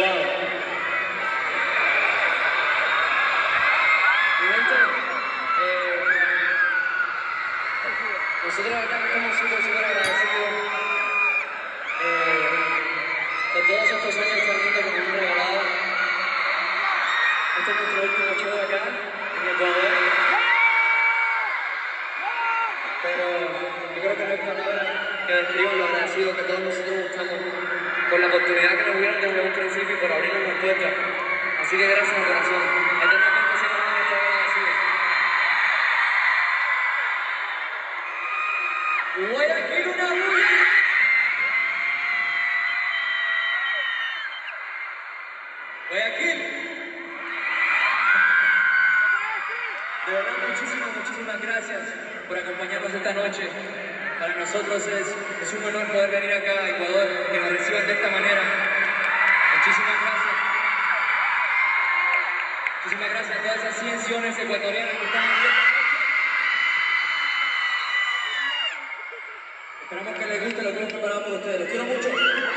Eh, nosotros acá estamos súper, súper agradecidos eh, de todos estos años tan lindos que nos han regalado. Este es nuestro último show acá, en Ecuador. Pero yo creo que no hay palabras que describan lo agradecido que todos nosotros por la oportunidad que nos dieron desde un principio y por abrirnos las puertas. Así que gracias corazón. Eternamente a estar agradecidos. Guayaquil una bulla. Guayaquil. De verdad, muchísimas, muchísimas gracias por acompañarnos esta noche. Para nosotros es, un honor poder venir acá a Ecuador, que nos reciban de esta manera. Muchísimas gracias. Muchísimas gracias a todas esas 100 siones ecuatorianas que están aquí. Esperamos que les guste lo que hemos preparado por ustedes. Los quiero mucho.